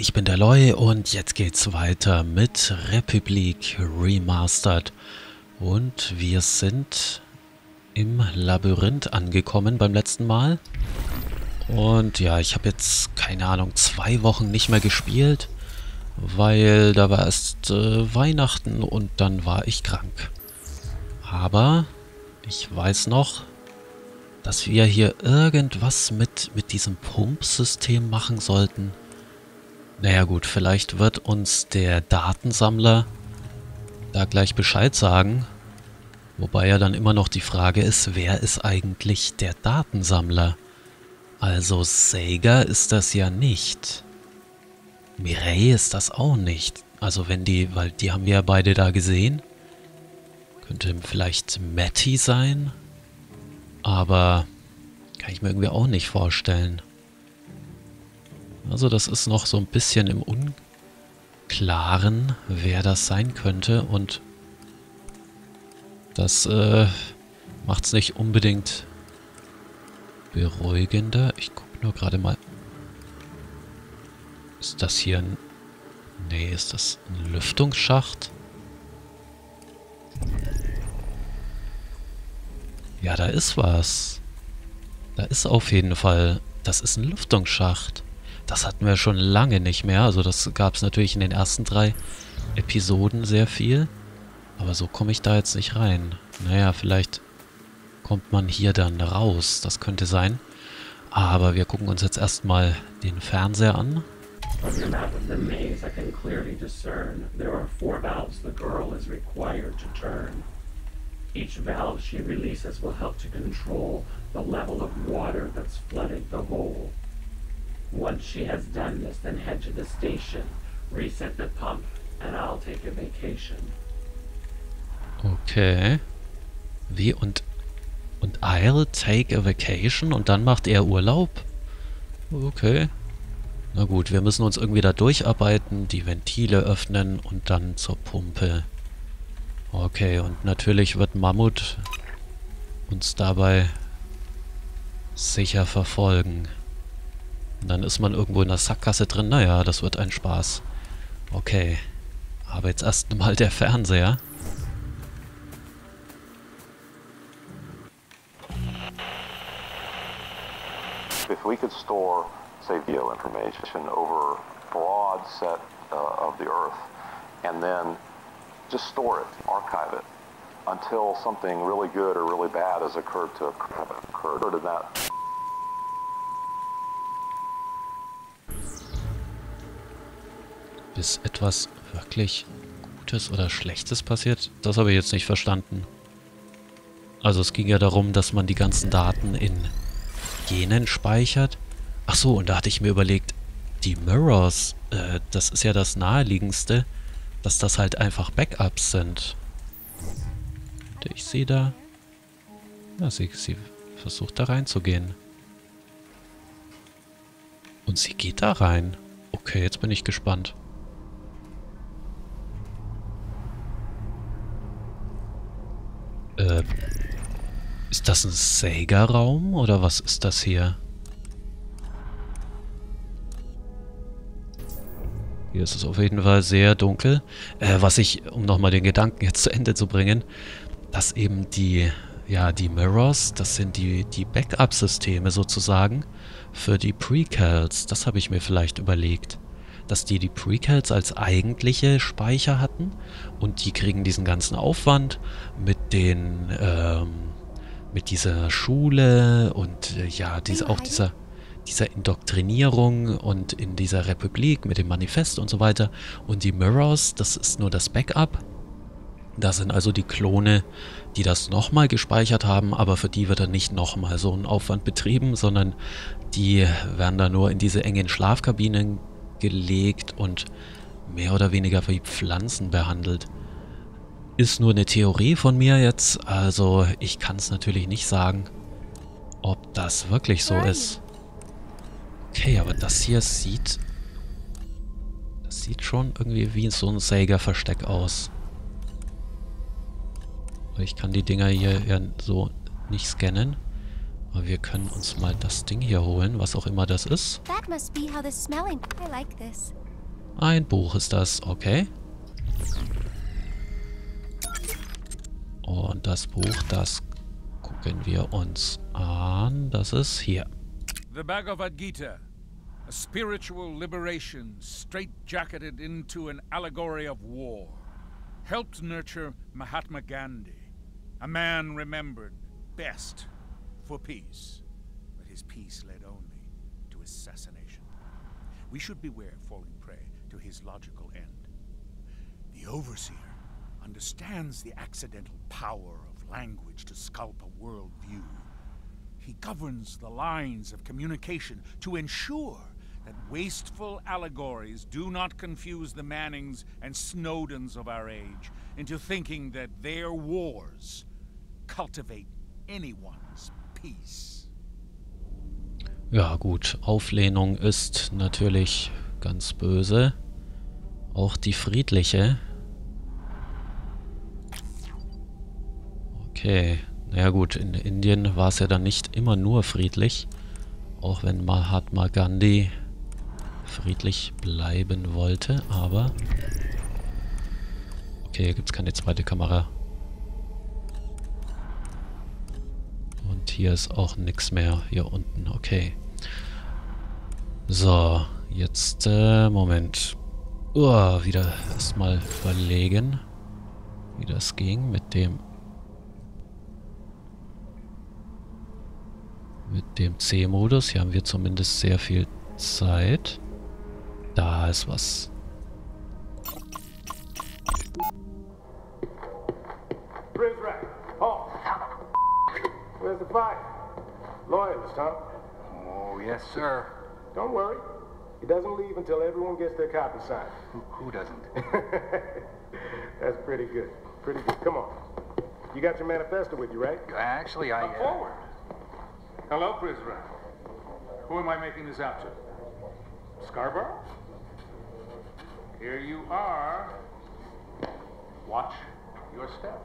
ich bin der Loy und jetzt geht's weiter mit Republik Remastered. Und wir sind im Labyrinth angekommen beim letzten Mal. Und ja, ich habe jetzt, keine Ahnung, zwei Wochen nicht mehr gespielt, weil da war erst äh, Weihnachten und dann war ich krank. Aber ich weiß noch, dass wir hier irgendwas mit, mit diesem Pumpsystem machen sollten. Naja gut, vielleicht wird uns der Datensammler da gleich Bescheid sagen. Wobei ja dann immer noch die Frage ist, wer ist eigentlich der Datensammler? Also Sega ist das ja nicht. Mireille ist das auch nicht. Also wenn die, weil die haben wir ja beide da gesehen. Könnte vielleicht Matty sein. Aber kann ich mir irgendwie auch nicht vorstellen. Also das ist noch so ein bisschen im Unklaren, wer das sein könnte. Und das äh, macht es nicht unbedingt beruhigender. Ich gucke nur gerade mal. Ist das hier ein... Nee, ist das ein Lüftungsschacht? Ja, da ist was. Da ist auf jeden Fall... Das ist ein Lüftungsschacht. Das hatten wir schon lange nicht mehr. Also das gab es natürlich in den ersten drei Episoden sehr viel. Aber so komme ich da jetzt nicht rein. Naja, vielleicht kommt man hier dann raus. Das könnte sein. Aber wir gucken uns jetzt erstmal den Fernseher an. From the map of the maze, I can clearly discern there are four valves the girl is required to turn. Each valve she releases will help to control the level of water that's flooding the hole. Once she has done this, then head to the station, reset the pump, and I'll take a vacation. Okay. Wie und und I'll take a vacation und dann macht er Urlaub? Okay. Na gut, wir müssen uns irgendwie da durcharbeiten, die Ventile öffnen und dann zur Pumpe. Okay, und natürlich wird Mammut uns dabei sicher verfolgen. Und dann ist man irgendwo in der Sackgasse drin. Naja, das wird ein Spaß. Okay. Aber jetzt erst mal der Fernseher. If we could store, say, video information over broad set uh, of the Earth, and then just store it, archive it, until something really good or really bad has occurred to occur to that bis etwas wirklich Gutes oder Schlechtes passiert? Das habe ich jetzt nicht verstanden. Also es ging ja darum, dass man die ganzen Daten in Genen speichert. Ach so, und da hatte ich mir überlegt, die Mirrors, äh, das ist ja das naheliegendste, dass das halt einfach Backups sind. Ich sehe da... Ja, sie, sie versucht da reinzugehen. Und sie geht da rein. Okay, jetzt bin ich gespannt. Äh, ist das ein Sega-Raum oder was ist das hier? Hier ist es auf jeden Fall sehr dunkel. Äh, was ich, um nochmal den Gedanken jetzt zu Ende zu bringen, dass eben die, ja, die Mirrors, das sind die, die Backup-Systeme sozusagen für die Precals. Das habe ich mir vielleicht überlegt dass die die Prequels als eigentliche Speicher hatten und die kriegen diesen ganzen Aufwand mit den ähm, mit dieser Schule und äh, ja diese auch dieser dieser Indoktrinierung und in dieser Republik mit dem Manifest und so weiter und die Mirrors, das ist nur das Backup. Das sind also die Klone, die das nochmal gespeichert haben, aber für die wird dann nicht nochmal so ein Aufwand betrieben, sondern die werden dann nur in diese engen Schlafkabinen gelegt und mehr oder weniger wie Pflanzen behandelt. Ist nur eine Theorie von mir jetzt, also ich kann es natürlich nicht sagen, ob das wirklich so ist. Okay, aber das hier sieht... Das sieht schon irgendwie wie so ein Sega-Versteck aus. Ich kann die Dinger hier ja so nicht scannen. Aber wir können uns mal das Ding hier holen, was auch immer das ist. Ein Buch ist das, okay. Und das Buch, das gucken wir uns an. Das ist hier. The Bhagavad Gita. A spiritual liberation straight-jacketed into an allegory of war. Helped nurture Mahatma Gandhi. A man remembered best for peace. But his peace led only to assassination. We should beware falling prey to his logical end. The Overseer understands the accidental power of language to sculpt a worldview. He governs the lines of communication to ensure that wasteful allegories do not confuse the Mannings and Snowdens of our age into thinking that their wars cultivate anyone's. Ja gut, Auflehnung ist natürlich ganz böse. Auch die friedliche. Okay, naja gut, in Indien war es ja dann nicht immer nur friedlich. Auch wenn Mahatma Gandhi friedlich bleiben wollte, aber... Okay, hier gibt es keine zweite Kamera. Und hier ist auch nichts mehr. Hier unten, okay. So, jetzt, äh, Moment. Uh, wieder erstmal überlegen, wie das ging mit dem mit dem C-Modus. Hier haben wir zumindest sehr viel Zeit. Da ist was. Oh, yes, sir. Don't worry. He doesn't leave until everyone gets their copy signed. Who, who doesn't? That's pretty good. Pretty good. Come on. You got your manifesto with you, right? Actually, I. Come uh, forward. Hello, Brizrak. Who am I making this out to? Scarborough? Here you are. Watch your step.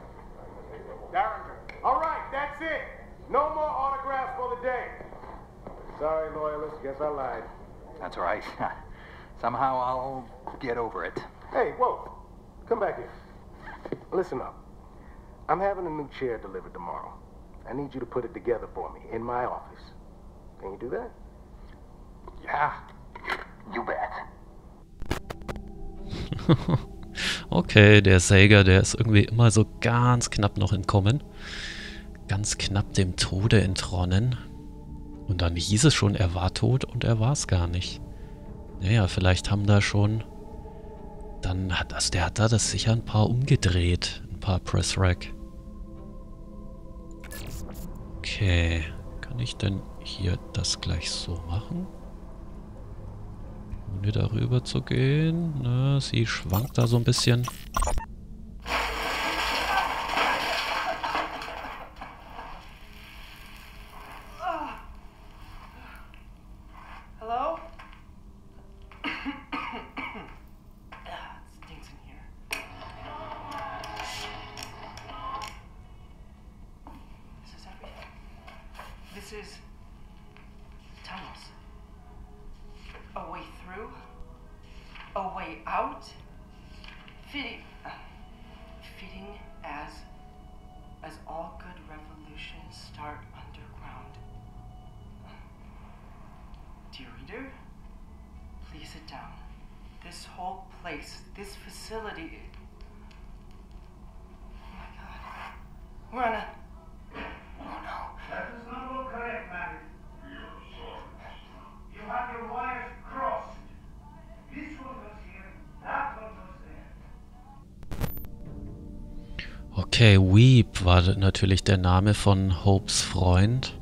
Darringer. All right, that's it. No more autographs for the day. Sorry, Loyalist. Guess I lied. That's all right. Somehow I'll get over it. Hey, whoa. Come back here. Listen up. I'm having a new chair delivered tomorrow. I need you to put it together for me in my office. Can you do that? Yeah, you bet. okay, der Sager, der ist irgendwie immer so ganz knapp noch entkommen. Ganz knapp dem Tode entronnen. Und dann hieß es schon, er war tot und er war es gar nicht. Naja, vielleicht haben da schon... Dann hat das, der hat da das sicher ein paar umgedreht. Ein paar Press-Rack. Okay. Kann ich denn hier das gleich so machen? Ohne darüber zu gehen. Na, sie schwankt da so ein bisschen. Way out. Fitting. uh, fitting as as all good revolutions start underground. Dear reader, please sit down. This whole place, this facility. Oh my god. We're on a. Okay, Weep war natürlich der Name von Hopes Freund.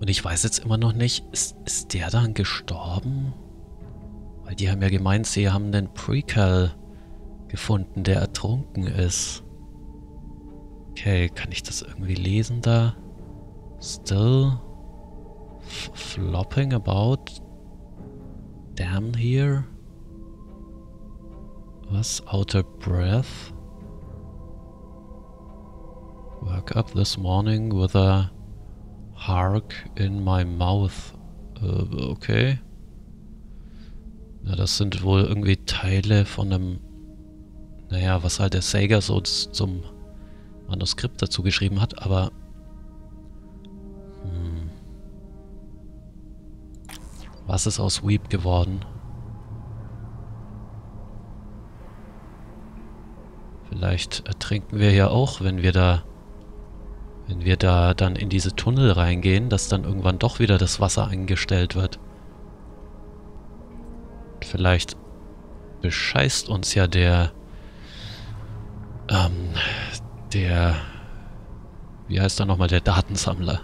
Und ich weiß jetzt immer noch nicht, ist, ist der dann gestorben? Weil die haben ja gemeint, sie haben den Prequel gefunden, der ertrunken ist. Okay, kann ich das irgendwie lesen da? Still flopping about down here? Was? Outer breath? Woke up this morning with a hark in my mouth. Äh, okay. Na, das sind wohl irgendwie Teile von einem... Naja, was halt der Sega so zum Manuskript dazu geschrieben hat, aber... Hm. Was ist aus Weep geworden? Vielleicht ertrinken wir ja auch, wenn wir da wenn wir da dann in diese Tunnel reingehen, dass dann irgendwann doch wieder das Wasser eingestellt wird. Vielleicht bescheißt uns ja der... Ähm, der... Wie heißt er nochmal? Der Datensammler.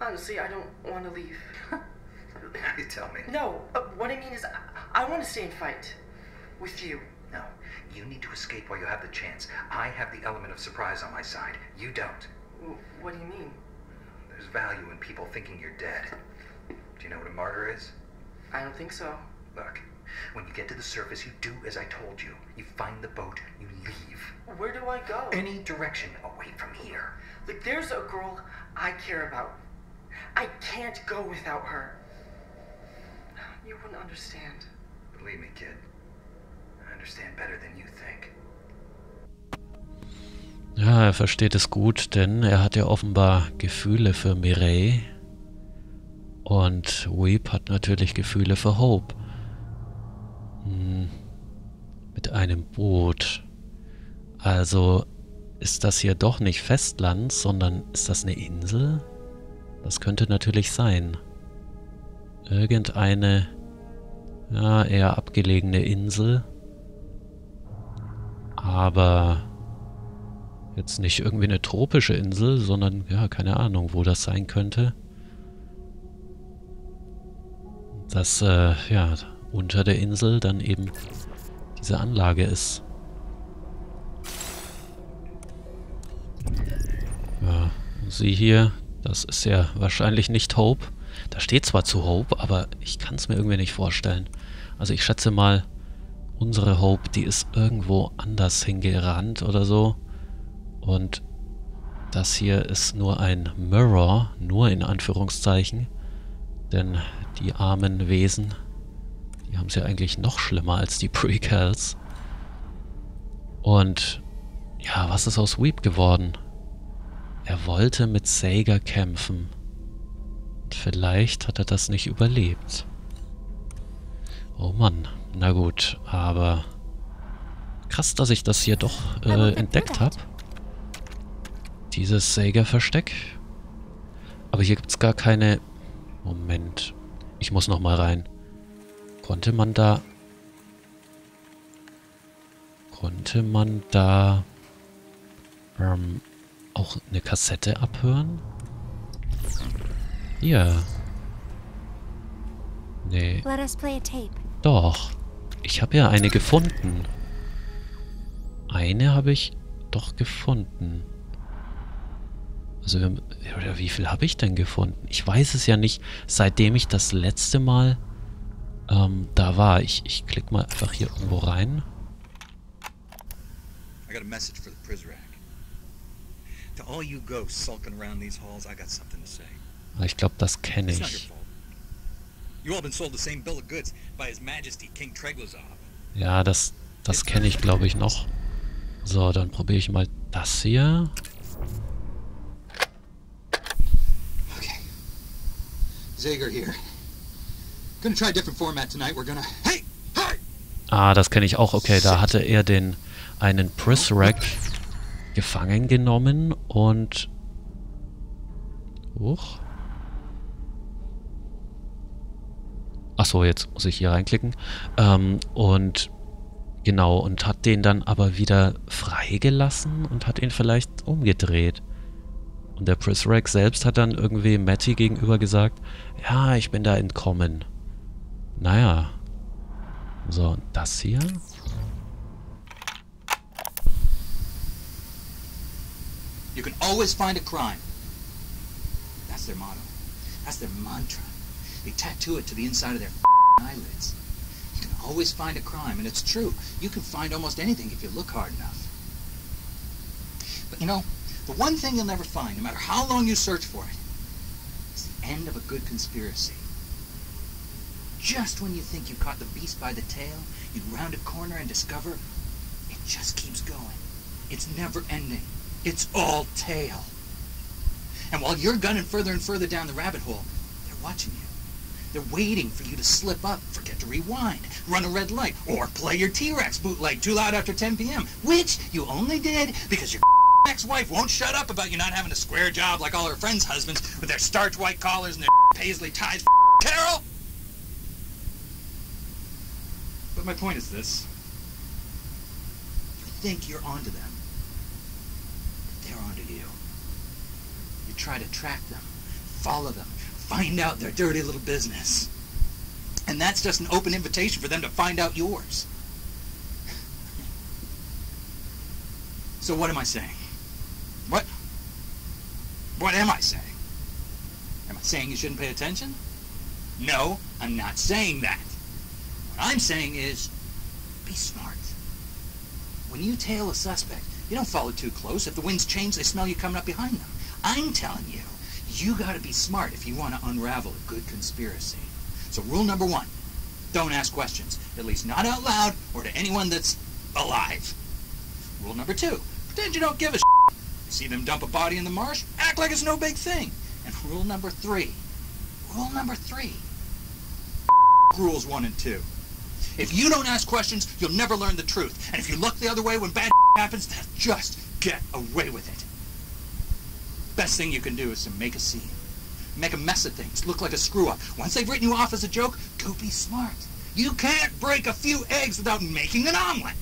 Honestly, I don't want to leave. you tell me. No, uh, what I mean is, I, I want to stay and fight. With you. No, you need to escape while you have the chance. I have the element of surprise on my side. You don't. W- What do you mean? There's value in people thinking you're dead. Do you know what a martyr is? I don't think so. Look, when you get to the surface, you do as I told you. You find the boat, you leave. Where do I go? Any direction away from here. Like, there's a girl I care about. I can't go without her. You wouldn't understand. Believe me, kid. I understand better than you think. Ja, er versteht es gut, denn er hat ja offenbar Gefühle für Mireille. Und Weep hat natürlich Gefühle für Hope. Hm, mit einem Boot. Also ist das hier doch nicht Festland, sondern ist das eine Insel? Das könnte natürlich sein. Irgendeine, ja, eher abgelegene Insel. Aber jetzt nicht irgendwie eine tropische Insel, sondern, ja, keine Ahnung, wo das sein könnte. Dass, äh, ja, unter der Insel dann eben diese Anlage ist. Ja, sie hier, das ist ja wahrscheinlich nicht Hope. Da steht zwar zu Hope, aber ich kann es mir irgendwie nicht vorstellen. Also ich schätze mal, unsere Hope, die ist irgendwo anders hingerannt oder so. Und das hier ist nur ein Mirror, nur in Anführungszeichen. Denn die armen Wesen, die haben es ja eigentlich noch schlimmer als die Precals. Und ja, was ist aus Weep geworden? Er wollte mit Sager kämpfen. Vielleicht hat er das nicht überlebt. Oh Mann, na gut, aber krass, dass ich das hier doch äh, entdeckt habe. Dieses Sager-Versteck. Aber hier gibt es gar keine... Moment. Ich muss noch mal rein. Konnte man da... Konnte man da... Ähm, auch eine Kassette abhören? Ja. Nee. Let us play a tape. Doch. Ich habe ja eine gefunden. Eine habe ich doch gefunden. Also, oder wie viel habe ich denn gefunden? Ich weiß es ja nicht, seitdem ich das letzte Mal ähm, da war. Ich, ich klicke mal einfach hier irgendwo rein. I got a message for the Prizrak. To all you ghosts sulking around these halls, I got something to say. Aber Ich glaube, das kenne It's not your ich. fault. You all been sold the same bill of goods by His Majesty King Treglazov. Ja, das, das kenne ich, glaube ich, noch. So, dann probiere ich mal das hier. Okay. Zager here. Gonna try a different format tonight. We're gonna. Hey! Hey! Ah, das kenne ich auch. Okay, da hatte er den einen Prisrack gefangen genommen und... Huch. Achso, jetzt muss ich hier reinklicken. Ähm, und genau, und hat den dann aber wieder freigelassen und hat ihn vielleicht umgedreht. Und der Prisrack selbst hat dann irgendwie Matty gegenüber gesagt, ja, ich bin da entkommen. Naja. So, und das hier? You can always find a crime. That's their motto. That's their mantra. They tattoo it to the inside of their eyelids. You can always find a crime, and it's true. You can find almost anything if you look hard enough. But you know, the one thing you'll never find, no matter how long you search for it, is the end of a good conspiracy. Just when you think you've caught the beast by the tail, you round a corner and discover it just keeps going. It's never ending. It's all tail. And while you're gunning further and further down the rabbit hole, they're watching you. They're waiting for you to slip up, forget to rewind, run a red light, or play your T-Rex bootleg too loud after 10 p.m., which you only did because your ex-wife won't shut up about you not having a square job like all her friends' husbands with their starch white collars and their paisley ties. Carol! But my point is this. You think you're onto them. They're onto you. You try to track them, follow them, find out their dirty little business. And that's just an open invitation for them to find out yours. So what am I saying? What? What am I saying? Am I saying you shouldn't pay attention? No, I'm not saying that. What I'm saying is, be smart. When you tail a suspect, you don't follow too close. If the winds change, they smell you coming up behind them. I'm telling you, you gotta be smart if you want to unravel a good conspiracy. So rule number one, don't ask questions. At least not out loud or to anyone that's alive. Rule number two, pretend you don't give a shit. You see them dump a body in the marsh, act like it's no big thing. And rule number three, rule number three, rules one and two. If you don't ask questions, you'll never learn the truth. And if you look the other way when bad happens, then just get away with it. Best thing you can do is to make a scene. Make a mess of things. Look like a screw-up. Once they've written you off as a joke, go be smart. You can't break a few eggs without making an omelet.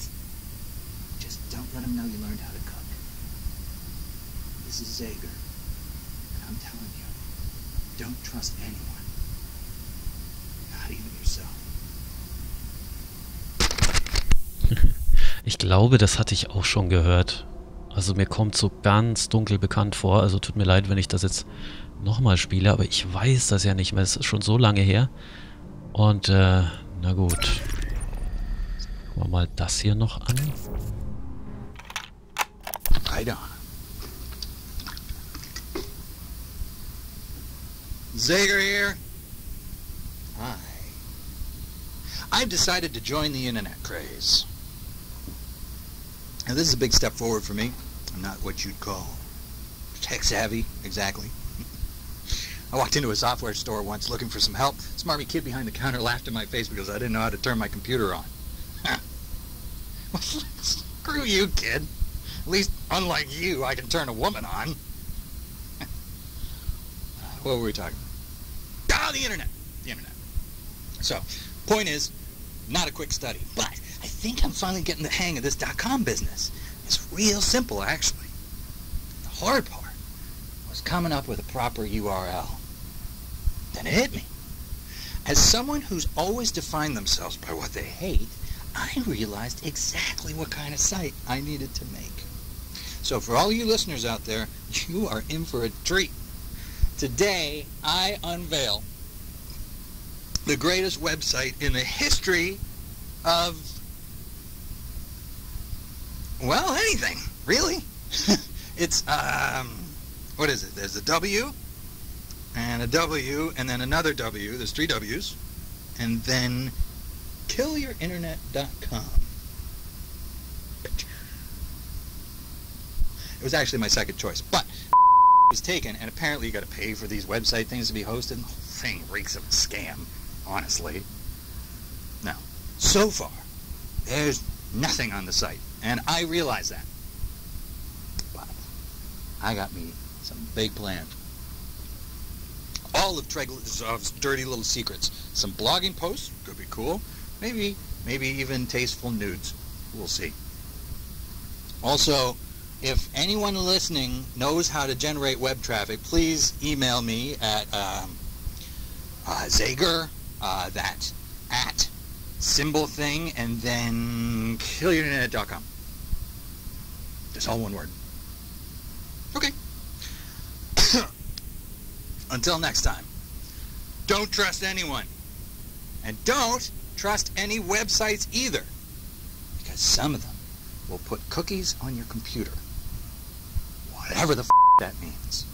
Just don't let them know you learned how to cook. This is Zager. And I'm telling you, don't trust anyone. Ich glaube, das hatte ich auch schon gehört. Also mir kommt so ganz dunkel bekannt vor. Also tut mir leid, wenn ich das jetzt nochmal spiele, aber ich weiß das ja nicht mehr. Es ist schon so lange her. Und, äh, na gut. Gucken wir mal das hier noch an. Right on. Zager here. Hi. I've decided to join the internet craze. Now, this is a big step forward for me. I'm not what you'd call tech savvy, exactly. I walked into a software store once looking for some help. Smarmy kid behind the counter laughed in my face because I didn't know how to turn my computer on. well, screw you, kid. At least, unlike you, I can turn a woman on. what were we talking about? Ah, the internet. The internet. So, point is, not a quick study, but I think I'm finally getting the hang of this dot-com business. It's real simple, actually. The hard part was coming up with a proper URL. Then it hit me. As someone who's always defined themselves by what they hate, I realized exactly what kind of site I needed to make. So for all you listeners out there, you are in for a treat. Today, I unveil the greatest website in the history of, well, anything, really. it's, um, what is it? There's a W, and a W, and then another W. There's three W's. And then killyourinternet.com. It was actually my second choice, but it was taken, and apparently you got to pay for these website things to be hosted. The whole thing reeks of a scam, honestly. Now, so far, there's nothing on the site, and I realize that. But I got me some big plans. All of Treglov's dirty little secrets. Some blogging posts, could be cool. Maybe, maybe even tasteful nudes. We'll see. Also, if anyone listening knows how to generate web traffic, please email me at um, uh, Zager, uh, that at symbol thing, and then killyourinternet.com. Just all one word. Okay. Until next time, don't trust anyone. And don't trust any websites either. Because some of them will put cookies on your computer. Whatever the f that means.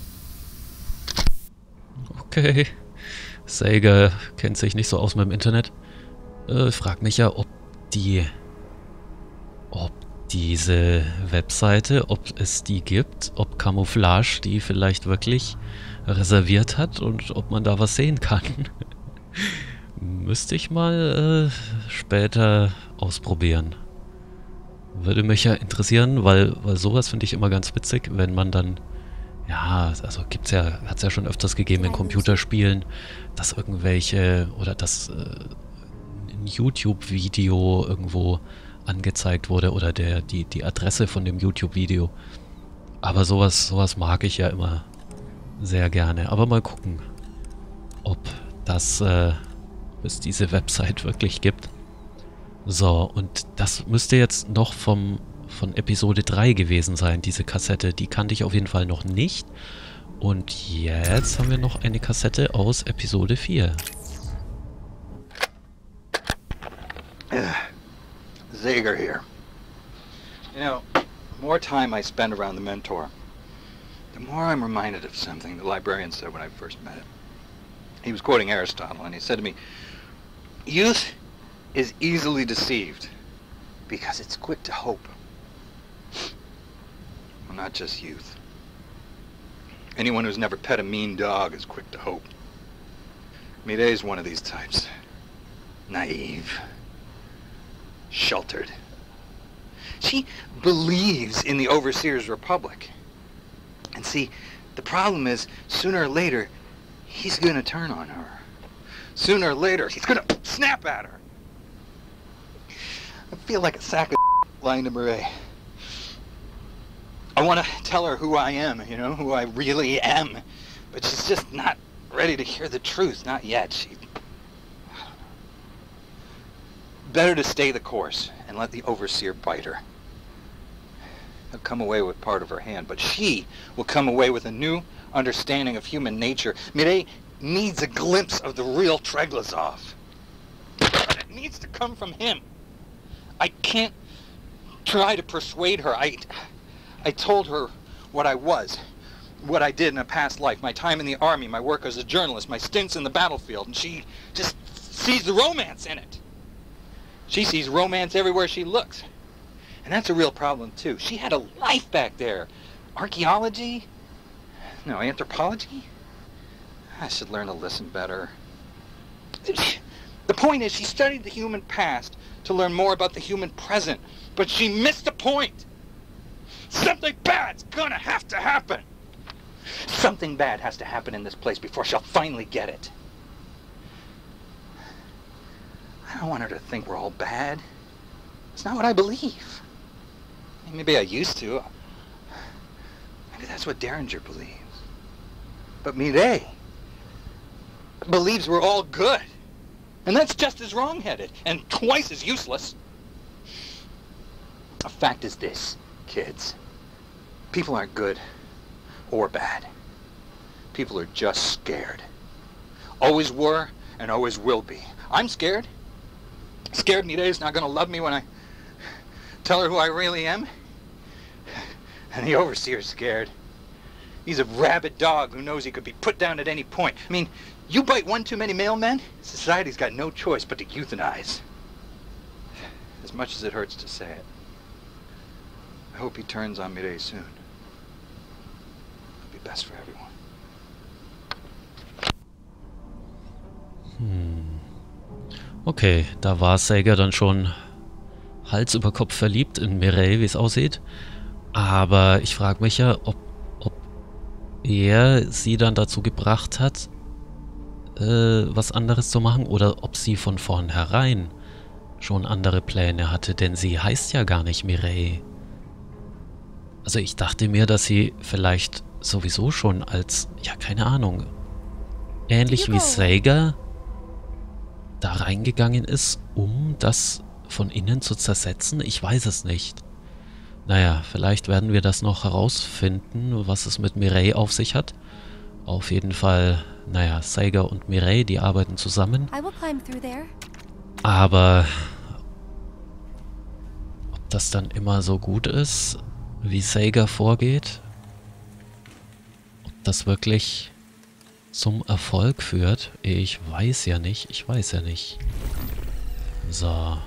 Okay. Sega kennt sich nicht so aus mit dem Internet. Äh, frag mich ja, ob die... Ob diese Webseite, ob es die gibt, ob Camouflage die vielleicht wirklich reserviert hat und ob man da was sehen kann. Müsste ich mal äh, später ausprobieren. Würde mich ja interessieren, weil, weil sowas finde ich immer ganz witzig, wenn man dann ja, also gibt's ja, hat es ja schon öfters gegeben in Computerspielen, dass irgendwelche oder dass äh, YouTube-Video irgendwo angezeigt wurde oder der, die, die Adresse von dem YouTube-Video. Aber sowas, sowas mag ich ja immer sehr gerne. Aber mal gucken, ob das, äh, es diese Website wirklich gibt. So, und das müsste jetzt noch vom, von Episode 3 gewesen sein, diese Kassette. Die kannte ich auf jeden Fall noch nicht. Und jetzt haben wir noch eine Kassette aus Episode 4. Zager here. You know, the more time I spend around the mentor, the more I'm reminded of something the librarian said when I first met him. He was quoting Aristotle, and he said to me, Youth is easily deceived because it's quick to hope. Well, not just youth. Anyone who's never pet a mean dog is quick to hope. Mireille's one of these types. Naive. Sheltered. She believes in the Overseer's Republic. And see, the problem is, sooner or later, he's going to turn on her. Sooner or later, he's going to snap at her. I feel like a sack of lying to Marie. I want to tell her who I am, you know, who I really am. But she's just not ready to hear the truth. Not yet. She. Better to stay the course and let the overseer bite her. He'll come away with part of her hand, but she will come away with a new understanding of human nature. Mireille needs a glimpse of the real Treglazov. But it needs to come from him. I can't try to persuade her. I, I told her what I was, what I did in a past life, my time in the army, my work as a journalist, my stints in the battlefield, and she just sees the romance in it. She sees romance everywhere she looks. And that's a real problem, too. She had a life back there. Archaeology? No, anthropology? I should learn to listen better. The point is, she studied the human past to learn more about the human present, but she missed the point. Something bad's gonna have to happen. Something bad has to happen in this place before she'll finally get it. I don't want her to think we're all bad. It's not what I believe. Maybe I used to. Maybe that's what Derringer believes. But Mireille believes we're all good. And that's just as wrong-headed and twice as useless. A fact is this, kids. People aren't good or bad. People are just scared. Always were and always will be. I'm scared. Scared Mireille's not going to love me when I tell her who I really am. And the overseer's scared. He's a rabid dog who knows he could be put down at any point. I mean, you bite one too many mailmen, society's got no choice but to euthanize. As much as it hurts to say it. I hope he turns on Mireille soon. It'll be best for everyone. Hm. Okay, da war Sager dann schon Hals über Kopf verliebt in Mireille, wie es aussieht. Aber ich frage mich ja, ob, ob er sie dann dazu gebracht hat, äh, was anderes zu machen oder ob sie von vornherein schon andere Pläne hatte, denn sie heißt ja gar nicht Mireille. Also ich dachte mir, dass sie vielleicht sowieso schon als, ja keine Ahnung, ähnlich wie Sager da reingegangen ist, um das von innen zu zersetzen? Ich weiß es nicht. Naja, vielleicht werden wir das noch herausfinden, was es mit Mireille auf sich hat. Auf jeden Fall, naja, Seiga und Mireille, die arbeiten zusammen. Aber ob das dann immer so gut ist, wie Sega vorgeht, ob das wirklich zum Erfolg führt, ich weiß ja nicht, ich weiß ja nicht. So.